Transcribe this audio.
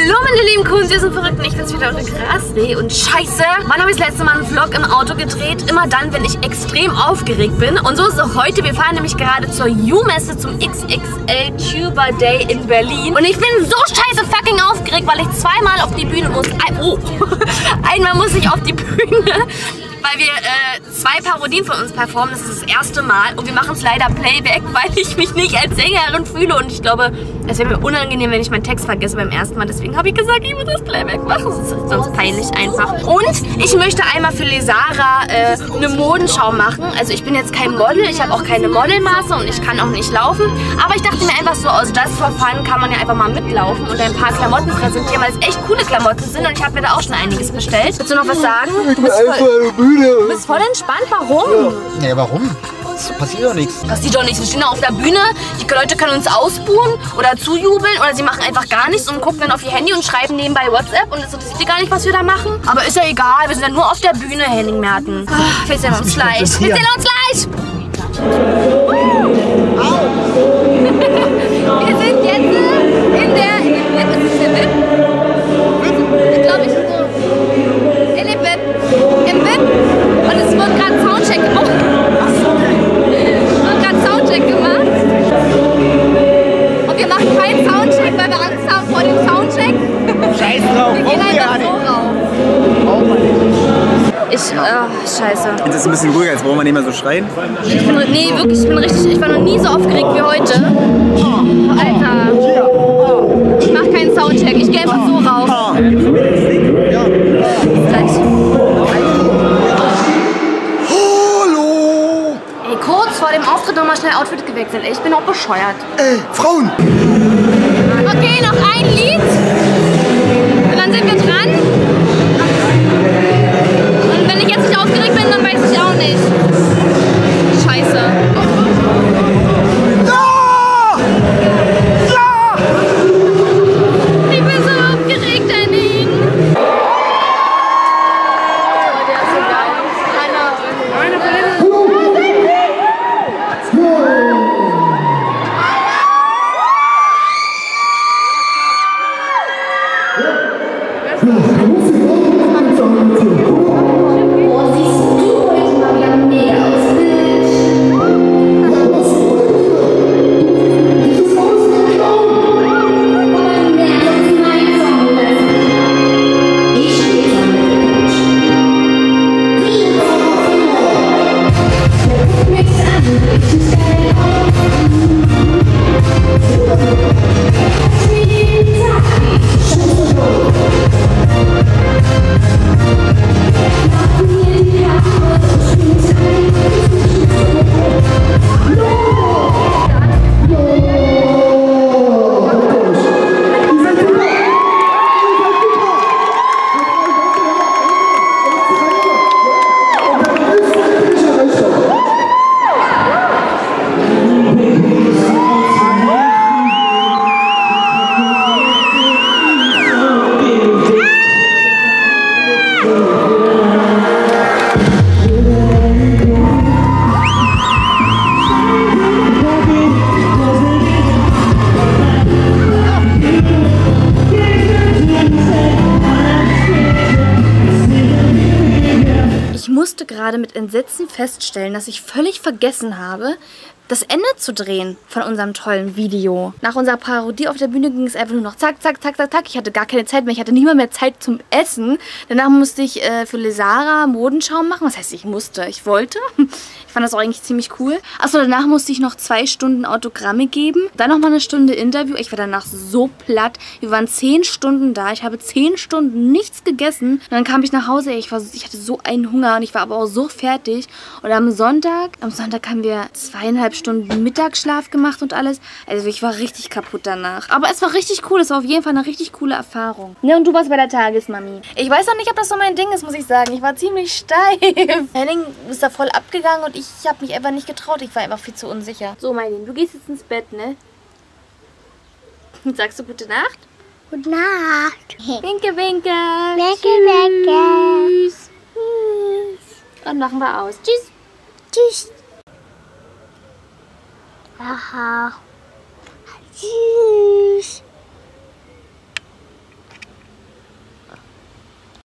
Hallo meine lieben Kuhns, wir sind verrückt und ich bin's wieder eure Grasreh und scheiße. Wann habe ich das letzte Mal einen Vlog im Auto gedreht? Immer dann, wenn ich extrem aufgeregt bin. Und so ist es auch heute. Wir fahren nämlich gerade zur U-Messe zum XXL Tuber Day in Berlin. Und ich bin so scheiße fucking aufgeregt, weil ich zweimal auf die Bühne muss. Oh, einmal muss ich auf die Bühne weil wir äh, zwei Parodien von uns performen. Das ist das erste Mal. Und wir machen es leider Playback, weil ich mich nicht als Sängerin fühle. Und ich glaube, es wäre mir unangenehm, wenn ich meinen Text vergesse beim ersten Mal. Deswegen habe ich gesagt, ich muss das Playback machen. Das ist sonst peinlich einfach. Und ich möchte einmal für Lesara äh, eine Modenschau machen. Also ich bin jetzt kein Model, ich habe auch keine Modelmaße und ich kann auch nicht laufen. Aber ich dachte mir einfach so, aus Just for Fun kann man ja einfach mal mitlaufen und ein paar Klamotten präsentieren, weil es echt coole Klamotten sind. Und ich habe mir da auch schon einiges bestellt. Willst du noch was sagen? Du bist voll müde. Du bist voll entspannt. Warum? Ja, warum? Es passiert doch nichts. Passiert doch nichts. Wir stehen da auf der Bühne. Die Leute können uns ausbuhen oder zujubeln oder sie machen einfach gar nichts und gucken dann auf ihr Handy und schreiben nebenbei WhatsApp und es interessiert die gar nicht, was wir da machen. Aber ist ja egal. Wir sind ja nur auf der Bühne, Henning Merten. Ach, wir sehen uns gleich. Wir sehen uns gleich. wir sind jetzt in der... In dem VIP. Ist es der VIP? Ich Ich, oh, scheiße. Jetzt ist es ein bisschen ruhiger, jetzt brauchen wir nicht mehr so schreien. Ich bin, nee, wirklich, ich bin richtig, ich war noch nie so aufgeregt wie heute. Oh, Alter. Ich mach keinen Soundcheck, ich gehe einfach so rauf. Gleich. Hallo! Ey, kurz vor dem Auftritt nochmal schnell Outfit gewechselt. Ey, ich bin auch bescheuert. Ey, Frauen! Okay, noch ein Lied. Und dann sind wir dran. Oh, musste gerade mit Entsetzen feststellen, dass ich völlig vergessen habe, das Ende zu drehen von unserem tollen Video. Nach unserer Parodie auf der Bühne ging es einfach nur noch zack, zack, zack, zack, zack. Ich hatte gar keine Zeit mehr. Ich hatte nicht mal mehr Zeit zum Essen. Danach musste ich äh, für Lesara Modenschau machen. Was heißt, ich musste? Ich wollte. Ich fand das auch eigentlich ziemlich cool. Achso, danach musste ich noch zwei Stunden Autogramme geben. Dann noch mal eine Stunde Interview. Ich war danach so platt. Wir waren zehn Stunden da. Ich habe zehn Stunden nichts gegessen. Und dann kam ich nach Hause. Ich, war, ich hatte so einen Hunger und ich war aber auch so fertig. Und am Sonntag, am Sonntag haben wir zweieinhalb Stunden Mittagsschlaf gemacht und alles. Also ich war richtig kaputt danach. Aber es war richtig cool. Es war auf jeden Fall eine richtig coole Erfahrung. Ne, und du warst bei der Tagesmami. Ich weiß noch nicht, ob das so mein Ding ist, muss ich sagen. Ich war ziemlich steif. Henning ist da voll abgegangen und ich habe mich einfach nicht getraut. Ich war einfach viel zu unsicher. So, mein Lieben, du gehst jetzt ins Bett, ne? Und sagst du gute Nacht? Gute Nacht. Winke, winke. Winke, winke. Tschüss. Und machen wir aus. Tschüss. Tschüss. Aha. Tschüss.